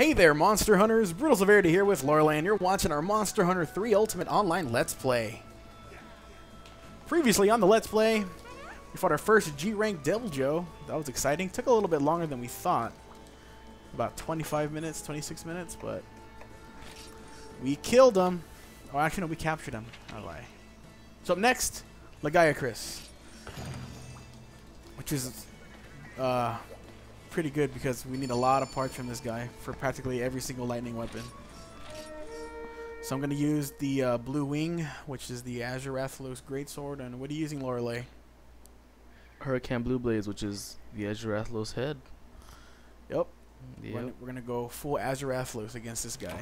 Hey there, Monster Hunters! Brutal Severity here with and you're watching our Monster Hunter 3 Ultimate Online Let's Play. Previously on the Let's Play, we fought our first G-Rank Deviljho. That was exciting. Took a little bit longer than we thought. About 25 minutes, 26 minutes, but we killed him. Oh, actually, no, we captured him. I lie. So up next, chris Which is uh, pretty good because we need a lot of parts from this guy for practically every single lightning weapon. So I'm going to use the uh, Blue Wing, which is the Azure Rathalos Greatsword. And what are you using, Lorelei? Hurricane Blue Blaze, which is the Azure Azurathlos head. Yep. Yep. We're, we're going to go full Azure Rathalos against this guy.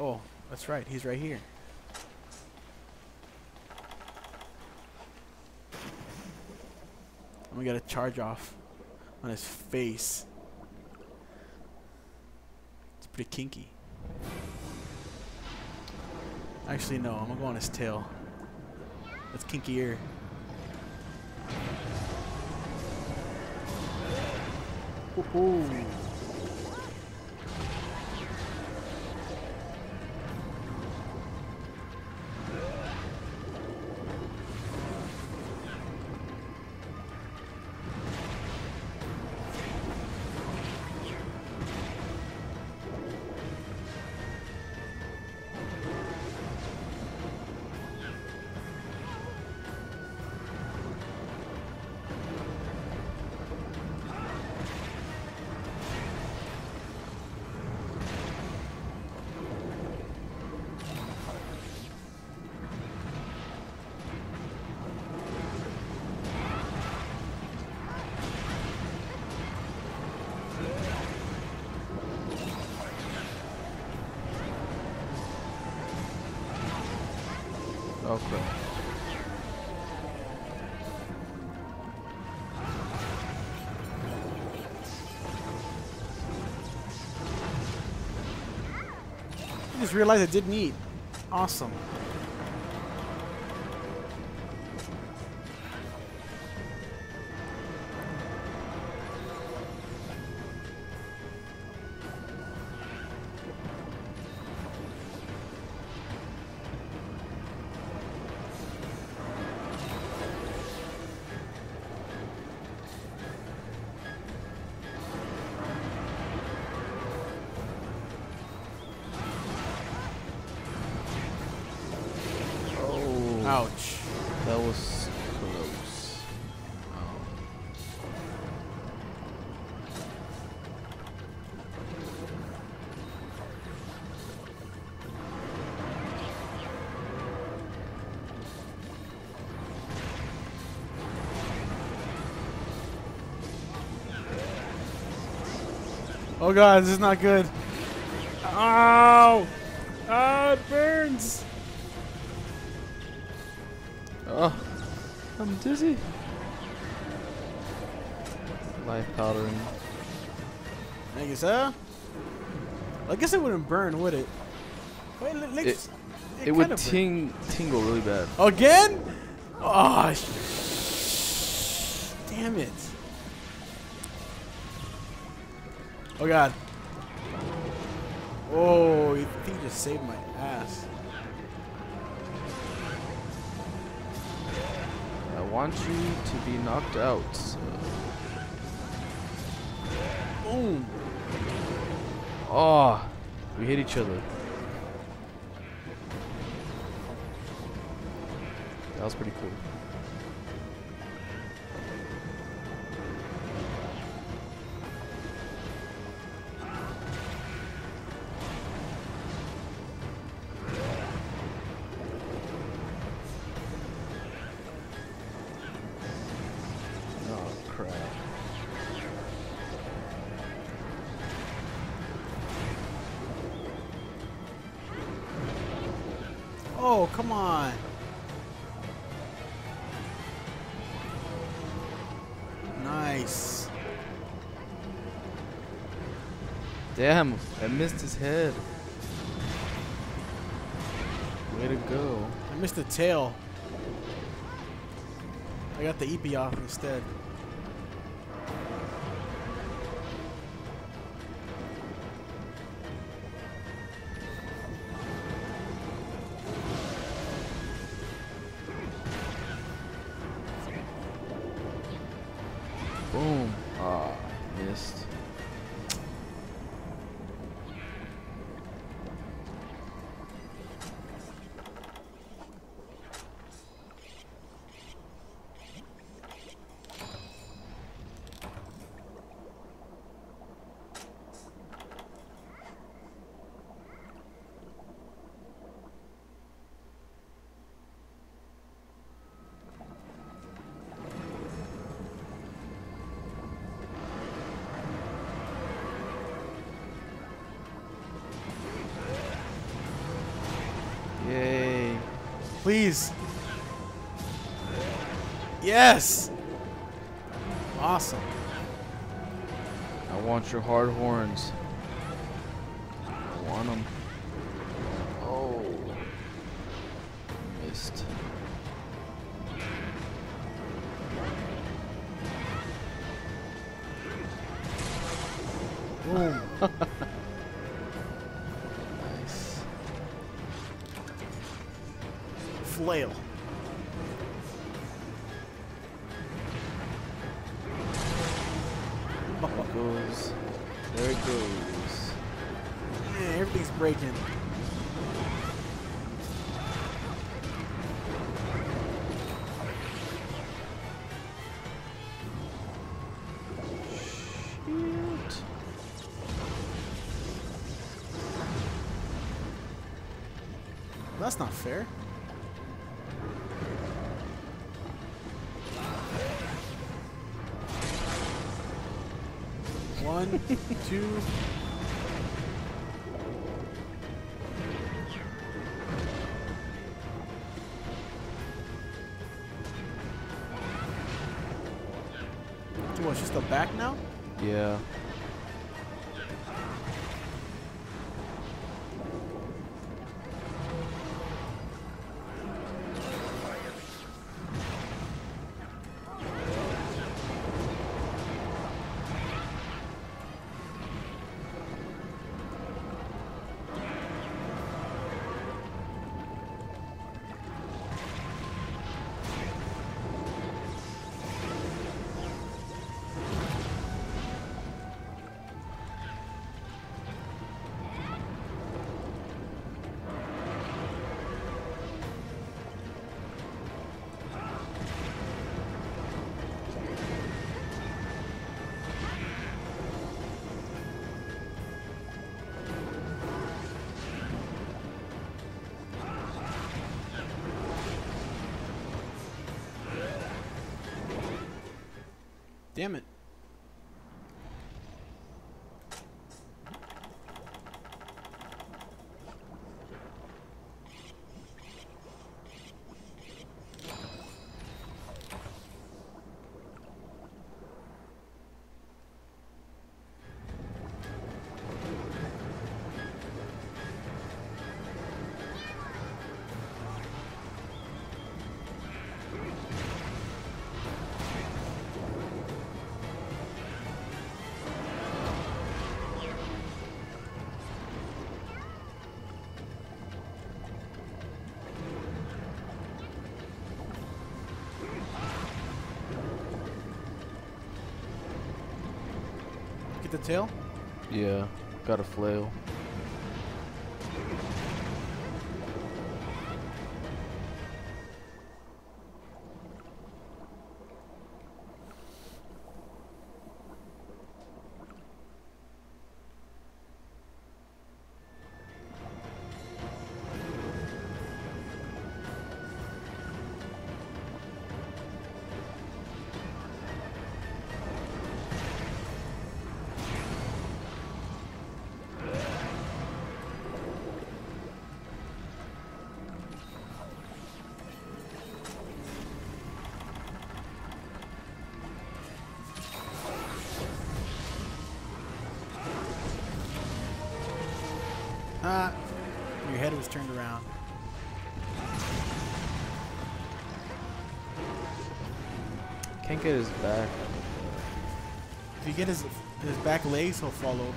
Oh, that's right. He's right here. And we got a charge off on his face. It's pretty kinky. Actually, no. I'm gonna go on his tail. That's kinkier. Woohoo! I just realized I didn't eat. Awesome. Ouch. That was close. Oh god, this is not good. Ow! Ah, it burns! Oh, I'm dizzy. Life powdering. I guess, huh? I guess it wouldn't burn, would it? Wait, let, let's, It- It, kinda would burn. tingle really bad. Again? Oh, sh- damn it. Oh god. Oh, you think you just saved my ass. Want you to be knocked out. so- Boom. Oh, we hit each other. That was pretty cool. Oh, come on. Nice. Damn, I missed his head. Way to go. I missed the tail. I got the EP off instead. Please. Yes. Awesome. I want your hard horns. I want them. Goes. There it goes. Man, everything's breaking. One, two. Damn it. The tail? Yeah. Got a flail. Turned around. Can't get his back. If you get his his back legs, he'll fall over.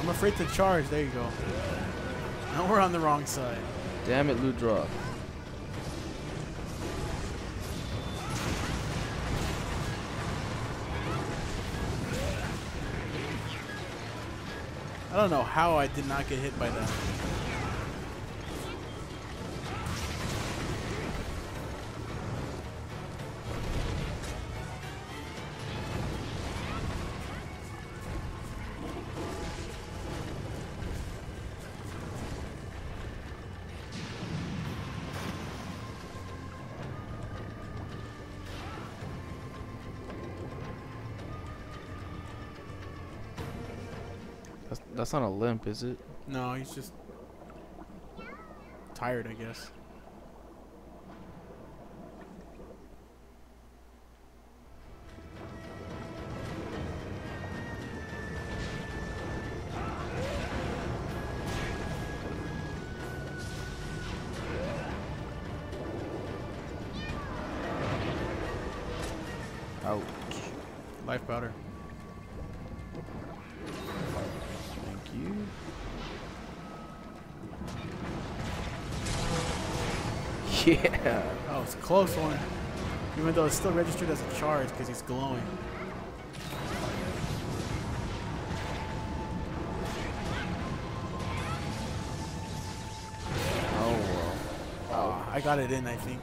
I'm afraid to charge. There you go. Now we're on the wrong side. Damn it, loot I don't know how I did not get hit by that. That's, not a limp, is it? No, he's just tired, I guess. Ouch. Life powder. Yeah. Oh, it's a close one. Even though it's still registered as a charge because he's glowing. Oh well. Oh, I got it in, I think.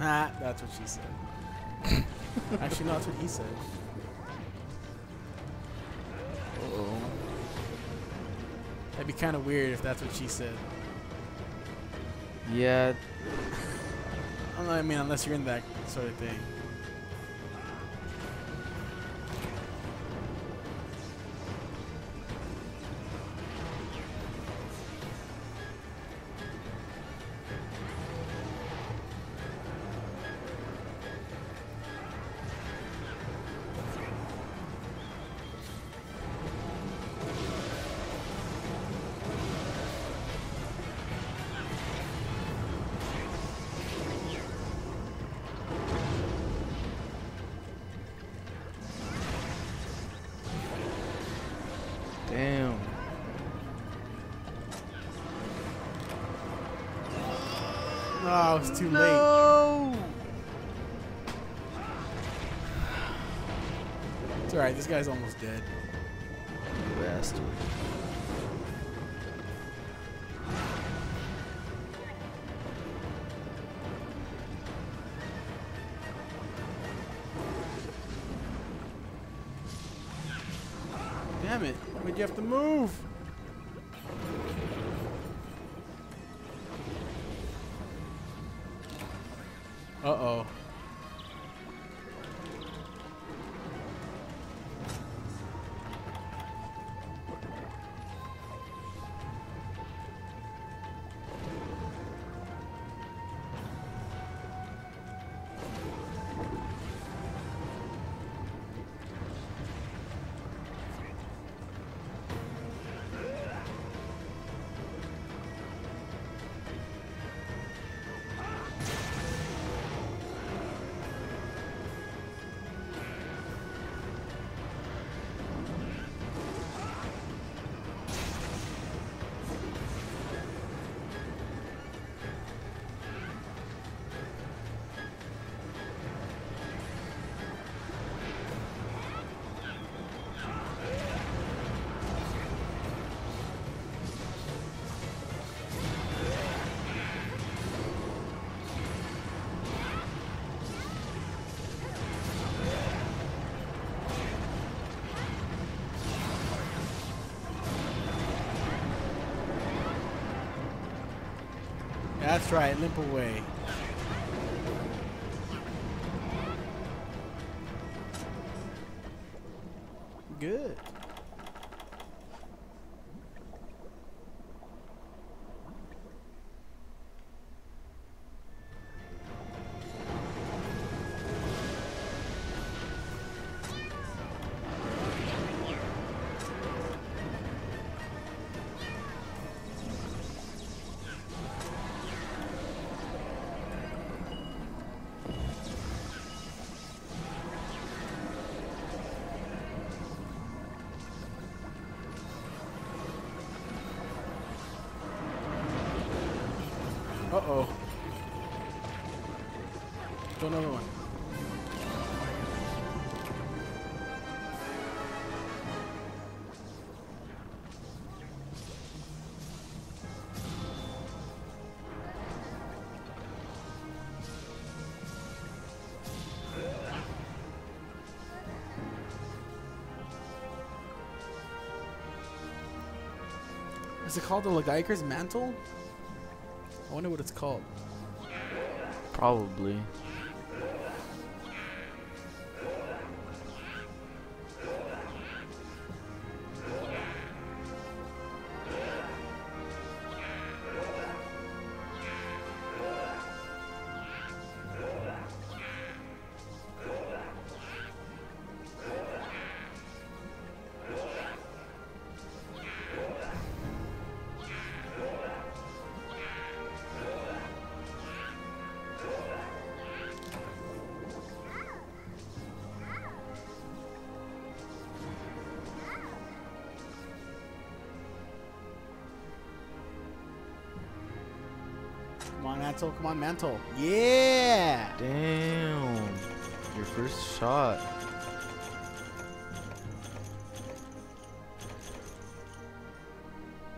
Ah, that's what she said. Actually, no, that's what he said. Uh oh. That'd be kind of weird if that's what she said. Yeah. I mean, unless you're in that sort of thing. Oh, it's too late. It's alright, this guy's almost dead. Bastard. Damn it. Why'd you have to move? That's right, limp away. Good. Throw another one. Is it called the Lagiacrus Mantle? I wonder what it's called. Probably. Mantle. Come on, Mantle. Yeah! Damn. Your first shot.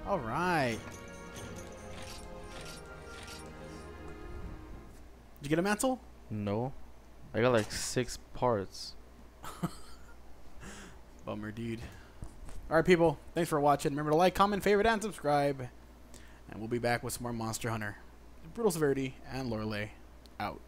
All right. Did you get a Mantle? No. I got like six parts. Bummer, dude. All right, people. Thanks for watching. Remember to like, comment, favorite, and subscribe. And we'll be back with some more Monster Hunter. Brutal Severity and Lorelei out.